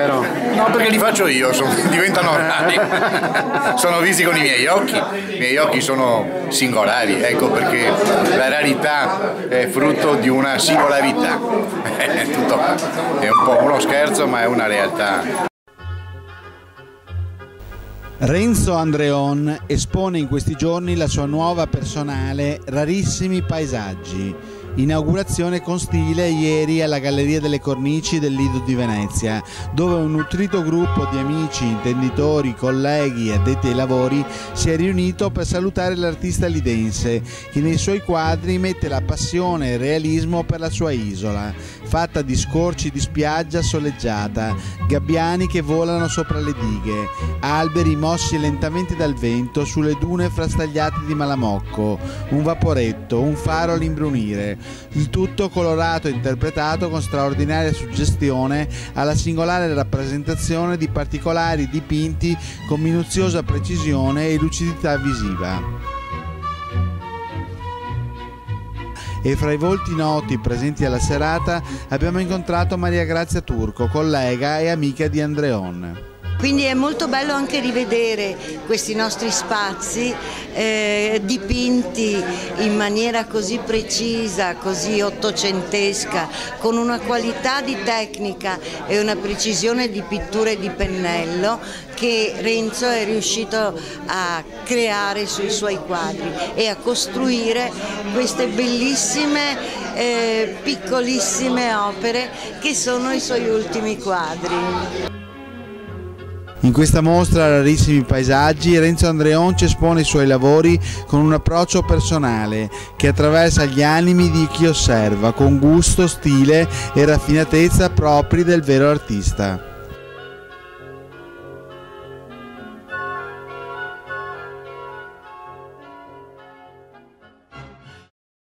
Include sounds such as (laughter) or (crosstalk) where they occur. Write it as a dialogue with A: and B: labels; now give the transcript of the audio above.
A: Però...
B: No, perché li faccio io, (laughs) sono, diventano rari. sono visti con i miei occhi. I miei occhi sono singolari, ecco perché la rarità è frutto di una singolarità. (laughs) Tutto, è un po' uno scherzo, ma è una realtà.
C: Renzo Andreon espone in questi giorni la sua nuova personale Rarissimi paesaggi Inaugurazione con stile ieri alla Galleria delle Cornici del Lido di Venezia, dove un nutrito gruppo di amici, intenditori, colleghi addetti ai lavori si è riunito per salutare l'artista lidense, che nei suoi quadri mette la passione e il realismo per la sua isola, fatta di scorci di spiaggia soleggiata, gabbiani che volano sopra le dighe, alberi mossi lentamente dal vento sulle dune frastagliate di Malamocco, un vaporetto, un faro all'imbrunire, il tutto colorato e interpretato con straordinaria suggestione alla singolare rappresentazione di particolari dipinti con minuziosa precisione e lucidità visiva. e fra i volti noti presenti alla serata abbiamo incontrato Maria Grazia Turco, collega e amica di Andreon.
D: Quindi è molto bello anche rivedere questi nostri spazi eh, dipinti in maniera così precisa, così ottocentesca, con una qualità di tecnica e una precisione di pittura e di pennello che Renzo è riuscito a creare sui suoi quadri e a costruire queste bellissime eh, piccolissime opere che sono i suoi ultimi quadri.
C: In questa mostra Rarissimi paesaggi Renzo Andreon ci espone i suoi lavori con un approccio personale che attraversa gli animi di chi osserva con gusto, stile e raffinatezza propri del vero artista.